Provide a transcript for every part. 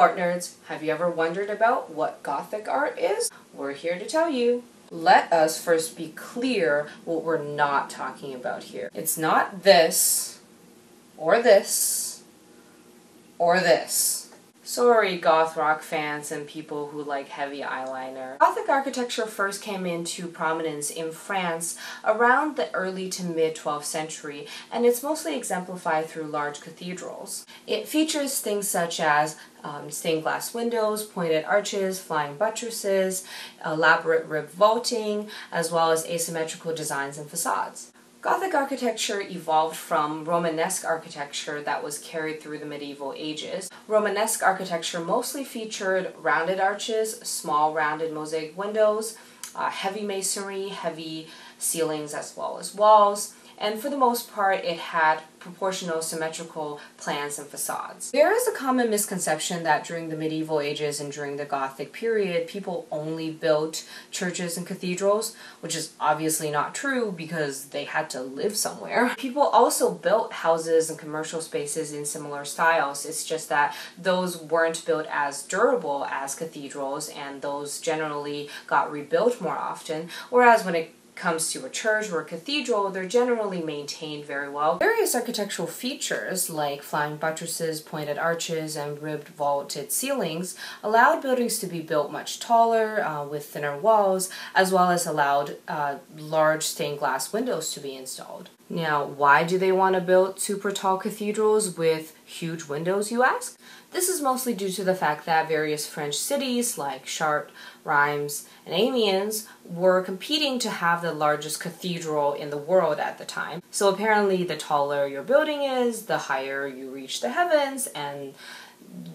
art nerds, have you ever wondered about what Gothic art is? We're here to tell you. Let us first be clear what we're not talking about here. It's not this, or this, or this. Sorry, goth rock fans and people who like heavy eyeliner. Gothic architecture first came into prominence in France around the early to mid 12th century, and it's mostly exemplified through large cathedrals. It features things such as um, stained glass windows, pointed arches, flying buttresses, elaborate ribbed vaulting, as well as asymmetrical designs and facades. Gothic architecture evolved from Romanesque architecture that was carried through the medieval ages. Romanesque architecture mostly featured rounded arches, small rounded mosaic windows, uh, heavy masonry, heavy ceilings as well as walls, and for the most part it had proportional symmetrical plans and facades. There is a common misconception that during the medieval ages and during the Gothic period people only built churches and cathedrals, which is obviously not true because they had to live somewhere. People also built houses and commercial spaces in similar styles, it's just that those weren't built as durable as cathedrals and those generally got rebuilt more often, whereas when it comes to a church or a cathedral, they're generally maintained very well. Various architectural features like flying buttresses, pointed arches, and ribbed vaulted ceilings allowed buildings to be built much taller uh, with thinner walls, as well as allowed uh, large stained glass windows to be installed. Now, why do they want to build super tall cathedrals with huge windows, you ask? This is mostly due to the fact that various French cities like Chartres, Reims, and Amiens were competing to have the largest cathedral in the world at the time. So apparently the taller your building is, the higher you reach the heavens, and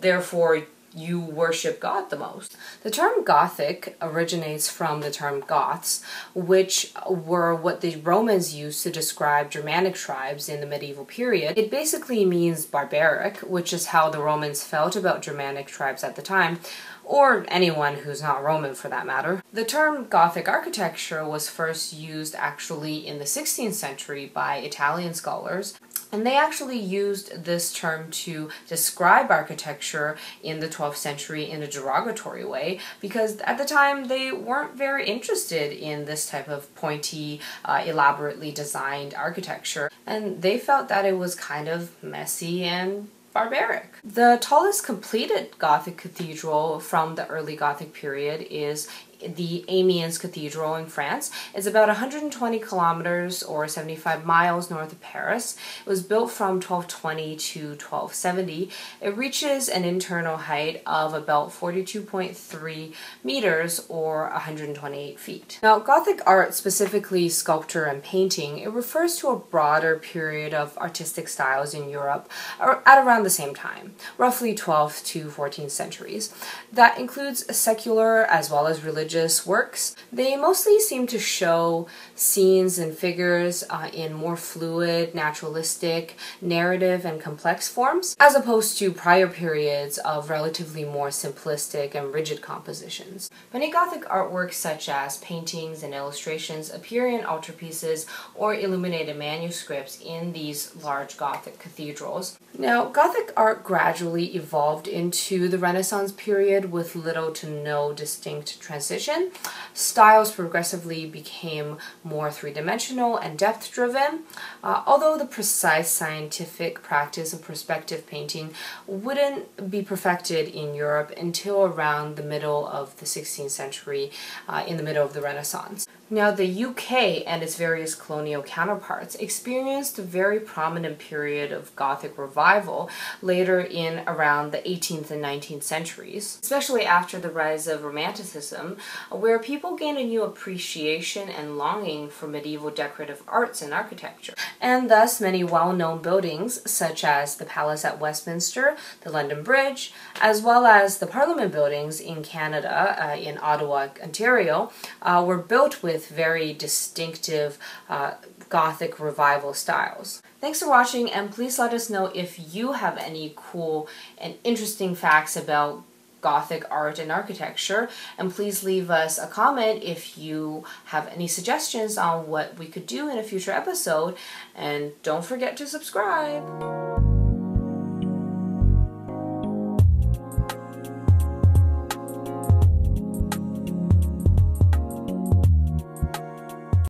therefore you worship God the most. The term Gothic originates from the term Goths, which were what the Romans used to describe Germanic tribes in the medieval period. It basically means barbaric, which is how the Romans felt about Germanic tribes at the time, or anyone who's not Roman for that matter. The term Gothic architecture was first used actually in the 16th century by Italian scholars and they actually used this term to describe architecture in the 12th century in a derogatory way because at the time they weren't very interested in this type of pointy, uh, elaborately designed architecture. And they felt that it was kind of messy and barbaric. The tallest completed Gothic cathedral from the early Gothic period is the Amiens Cathedral in France. It's about 120 kilometers or 75 miles north of Paris. It was built from 1220 to 1270. It reaches an internal height of about 42.3 meters or 128 feet. Now, Gothic art, specifically sculpture and painting, it refers to a broader period of artistic styles in Europe at around the same time, roughly 12th to 14th centuries. That includes secular as well as religious religious works. They mostly seem to show scenes and figures uh, in more fluid, naturalistic, narrative, and complex forms, as opposed to prior periods of relatively more simplistic and rigid compositions. Many Gothic artworks such as paintings and illustrations appear in altarpieces or illuminated manuscripts in these large Gothic cathedrals. Now, Gothic art gradually evolved into the Renaissance period with little to no distinct transition styles progressively became more three-dimensional and depth-driven, uh, although the precise scientific practice of perspective painting wouldn't be perfected in Europe until around the middle of the 16th century, uh, in the middle of the Renaissance. Now, the UK and its various colonial counterparts experienced a very prominent period of Gothic revival later in around the 18th and 19th centuries, especially after the rise of Romanticism, where people gained a new appreciation and longing for medieval decorative arts and architecture. And thus, many well known buildings, such as the Palace at Westminster, the London Bridge, as well as the Parliament buildings in Canada, uh, in Ottawa, Ontario, uh, were built with with very distinctive uh, Gothic revival styles. Thanks for watching and please let us know if you have any cool and interesting facts about Gothic art and architecture and please leave us a comment if you have any suggestions on what we could do in a future episode and don't forget to subscribe.